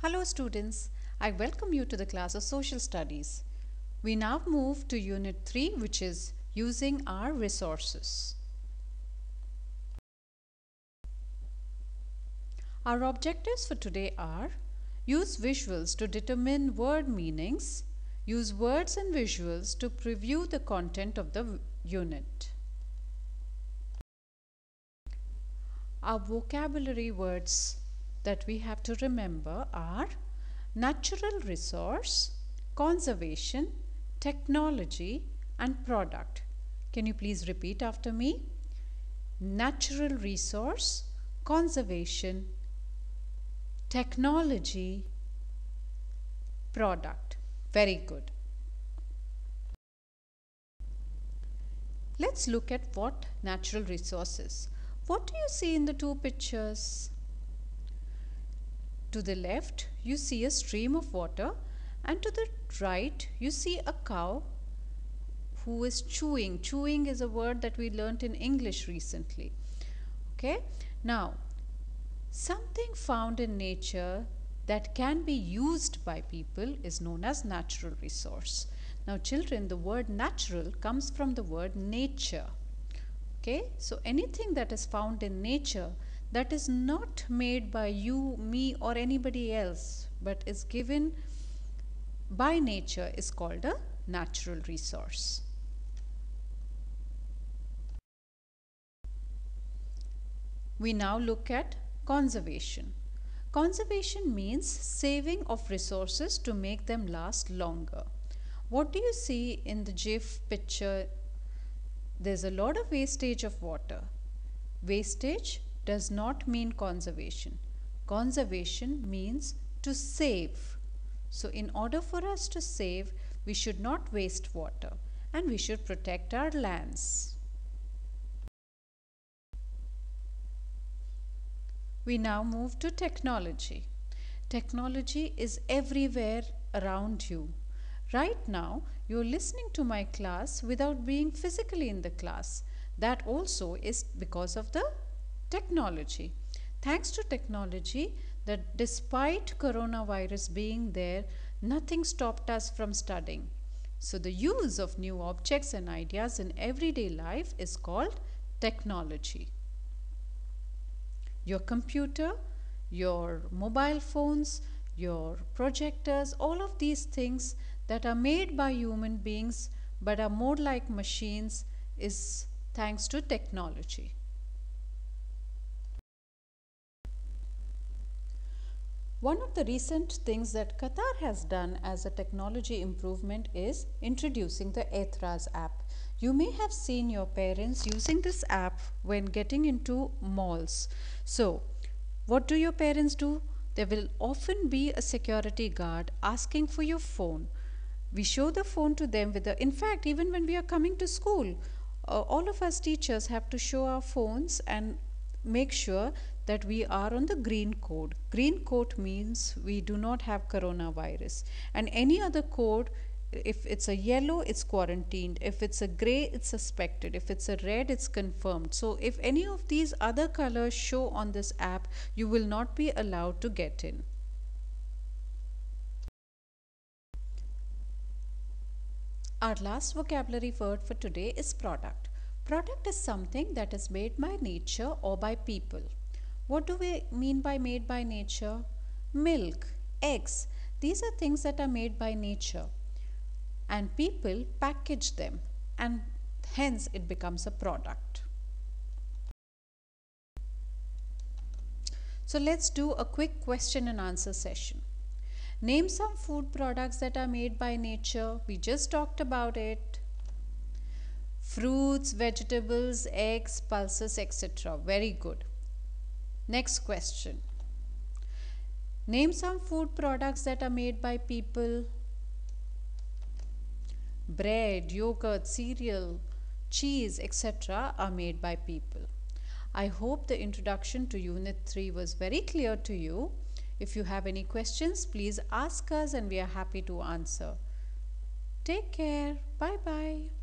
Hello students, I welcome you to the class of Social Studies. We now move to Unit 3 which is Using Our Resources. Our objectives for today are Use visuals to determine word meanings, use words and visuals to preview the content of the unit. Our vocabulary words that we have to remember are natural resource, conservation, technology and product. Can you please repeat after me? Natural resource, conservation, technology, product. Very good. Let's look at what natural resources. What do you see in the two pictures? To the left, you see a stream of water and to the right, you see a cow who is chewing. Chewing is a word that we learnt in English recently. Okay. Now, something found in nature that can be used by people is known as natural resource. Now, children, the word natural comes from the word nature. Okay. So, anything that is found in nature that is not made by you, me, or anybody else, but is given by nature is called a natural resource. We now look at conservation. Conservation means saving of resources to make them last longer. What do you see in the GIF picture? There's a lot of wastage of water. Wastage does not mean conservation. Conservation means to save. So, in order for us to save, we should not waste water and we should protect our lands. We now move to technology. Technology is everywhere around you. Right now, you're listening to my class without being physically in the class. That also is because of the technology. Thanks to technology, that despite coronavirus being there, nothing stopped us from studying. So, the use of new objects and ideas in everyday life is called technology. Your computer, your mobile phones, your projectors, all of these things that are made by human beings but are more like machines is thanks to technology. One of the recent things that Qatar has done as a technology improvement is introducing the Ehteraz app. You may have seen your parents using this app when getting into malls. So, what do your parents do? There will often be a security guard asking for your phone. We show the phone to them with the, in fact, even when we are coming to school, uh, all of us teachers have to show our phones and make sure that we are on the green code. Green code means we do not have coronavirus. And any other code, if it's a yellow, it's quarantined. If it's a gray, it's suspected. If it's a red, it's confirmed. So if any of these other colors show on this app, you will not be allowed to get in. Our last vocabulary word for today is product. Product is something that is made by nature or by people. What do we mean by made by nature? Milk, eggs, these are things that are made by nature. And people package them and hence it becomes a product. So let's do a quick question and answer session. Name some food products that are made by nature. We just talked about it. Fruits, vegetables, eggs, pulses, etc. Very good. Next question. Name some food products that are made by people. Bread, yogurt, cereal, cheese, etc. are made by people. I hope the introduction to Unit 3 was very clear to you. If you have any questions, please ask us and we are happy to answer. Take care. Bye bye.